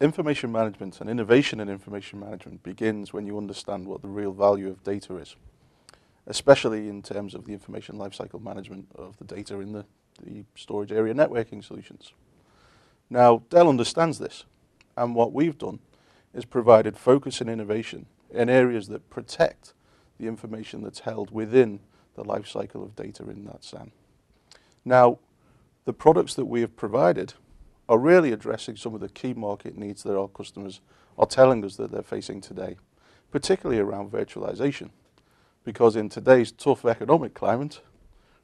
information management and innovation in information management begins when you understand what the real value of data is, especially in terms of the information lifecycle management of the data in the, the storage area networking solutions. Now, Dell understands this, and what we've done is provided focus and innovation in areas that protect the information that's held within the lifecycle of data in that SAN. Now, the products that we have provided are really addressing some of the key market needs that our customers are telling us that they're facing today, particularly around virtualization. Because in today's tough economic climate,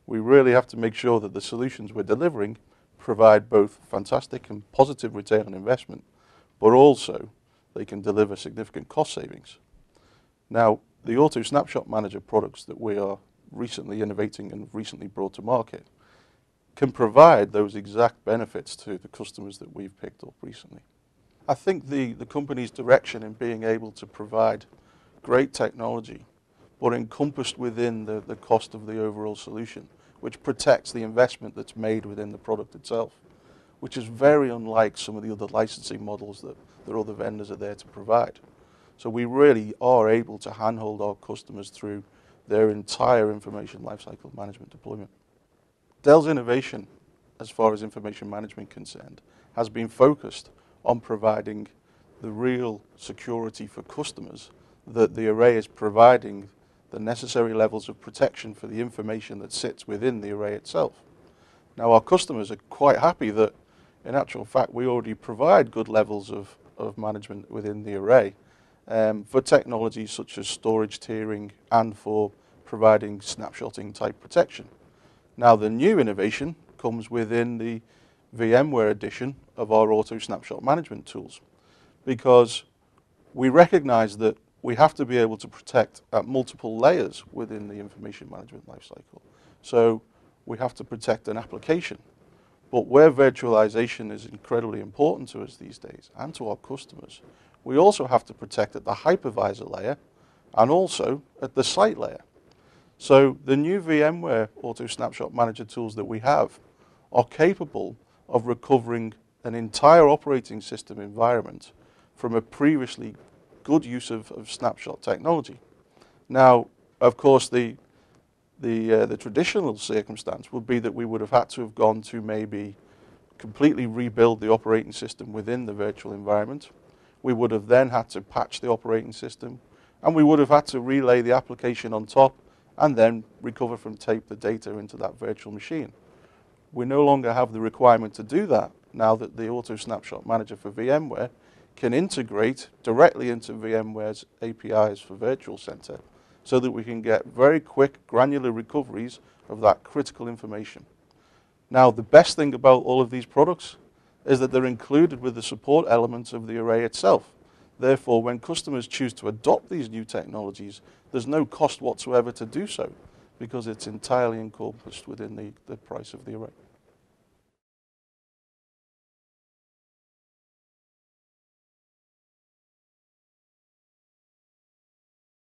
we really have to make sure that the solutions we're delivering provide both fantastic and positive return on investment, but also they can deliver significant cost savings. Now, the Auto Snapshot Manager products that we are recently innovating and recently brought to market can provide those exact benefits to the customers that we've picked up recently. I think the, the company's direction in being able to provide great technology, but encompassed within the, the cost of the overall solution, which protects the investment that's made within the product itself, which is very unlike some of the other licensing models that, that other vendors are there to provide. So we really are able to handhold our customers through their entire information lifecycle management deployment. Dell's innovation, as far as information management concerned, has been focused on providing the real security for customers that the array is providing the necessary levels of protection for the information that sits within the array itself. Now, our customers are quite happy that, in actual fact, we already provide good levels of, of management within the array um, for technologies such as storage tiering and for providing snapshotting type protection. Now, the new innovation comes within the VMware edition of our auto snapshot management tools because we recognize that we have to be able to protect at multiple layers within the information management lifecycle. So we have to protect an application. But where virtualization is incredibly important to us these days and to our customers, we also have to protect at the hypervisor layer and also at the site layer. So the new VMware Auto Snapshot Manager tools that we have are capable of recovering an entire operating system environment from a previously good use of, of snapshot technology. Now, of course, the, the, uh, the traditional circumstance would be that we would have had to have gone to maybe completely rebuild the operating system within the virtual environment. We would have then had to patch the operating system, and we would have had to relay the application on top and then recover from tape the data into that virtual machine. We no longer have the requirement to do that now that the Auto Snapshot Manager for VMware can integrate directly into VMware's APIs for Virtual Center so that we can get very quick granular recoveries of that critical information. Now, the best thing about all of these products is that they're included with the support elements of the array itself. Therefore, when customers choose to adopt these new technologies, there's no cost whatsoever to do so because it's entirely encompassed within the, the price of the array.